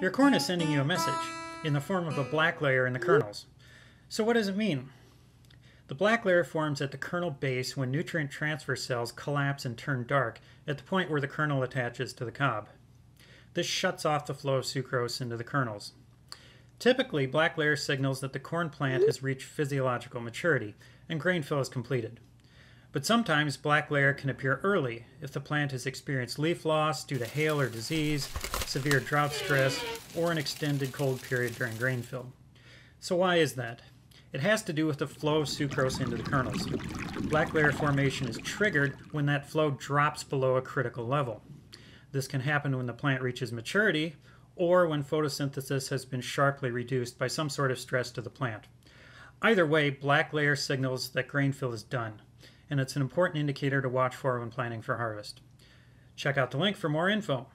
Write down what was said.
Your corn is sending you a message in the form of a black layer in the kernels. So what does it mean? The black layer forms at the kernel base when nutrient transfer cells collapse and turn dark at the point where the kernel attaches to the cob. This shuts off the flow of sucrose into the kernels. Typically, black layer signals that the corn plant has reached physiological maturity and grain fill is completed. But sometimes black layer can appear early if the plant has experienced leaf loss due to hail or disease, severe drought stress, or an extended cold period during grain fill. So why is that? It has to do with the flow of sucrose into the kernels. Black layer formation is triggered when that flow drops below a critical level. This can happen when the plant reaches maturity or when photosynthesis has been sharply reduced by some sort of stress to the plant. Either way, black layer signals that grain fill is done, and it's an important indicator to watch for when planning for harvest. Check out the link for more info.